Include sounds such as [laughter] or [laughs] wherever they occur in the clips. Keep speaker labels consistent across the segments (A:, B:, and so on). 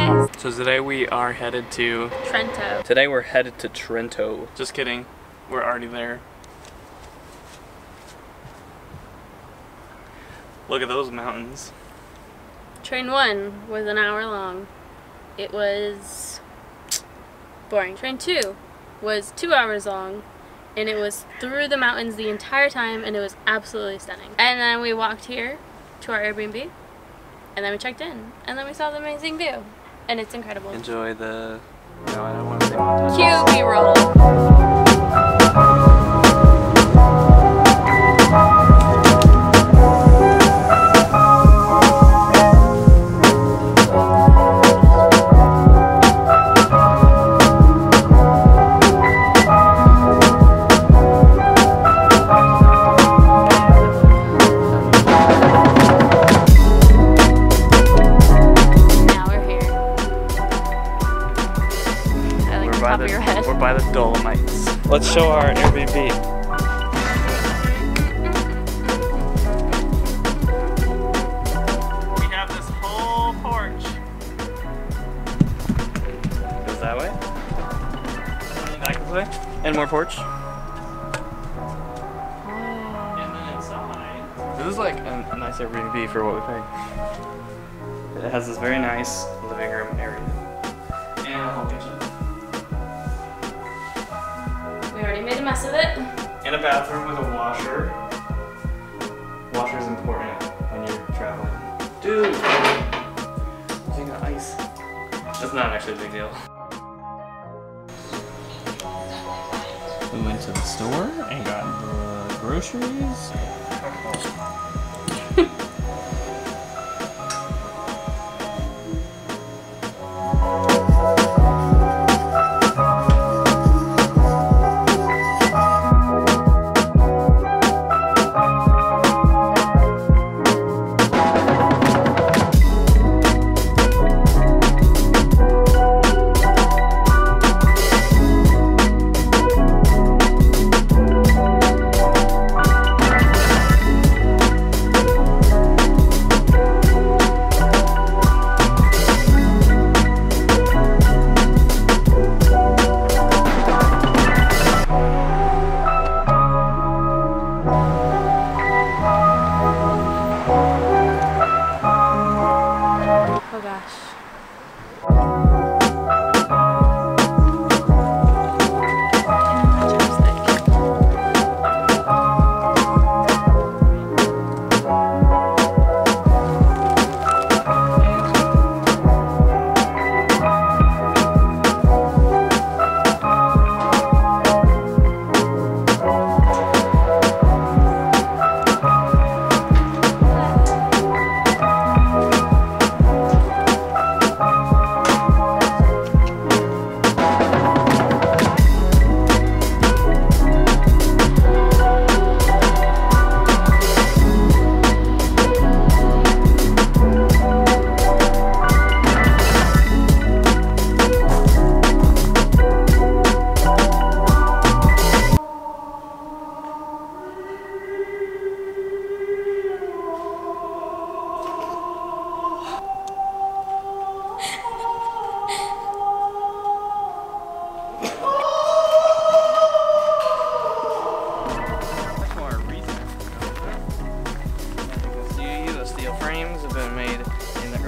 A: So today we are headed to.
B: Trento.
A: Today we're headed to Trento. Just kidding. We're already there. Look at those mountains.
B: Train one was an hour long. It was boring. Train two was two hours long and it was through the mountains the entire time and it was absolutely stunning. And then we walked here to our Airbnb and then we checked in and then we saw the amazing view and it's incredible.
A: Enjoy the. No, I don't want to say montage.
B: B-roll. Now
A: by the Dolomites. Let's show our Airbnb. We have this whole porch. Goes that way. And back this way. And more porch. And then inside. This is like a, a nice Airbnb for what we paid. It has this very nice living room area. And a whole kitchen.
B: We already made a mess of it.
A: And a bathroom with a washer. Washer is important when you're traveling. Dude! Using the ice. That's not actually a big deal. We went to the store and got the groceries. [laughs]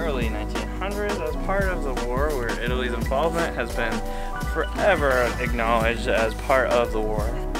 A: early 1900s as part of the war, where Italy's involvement has been forever acknowledged as part of the war.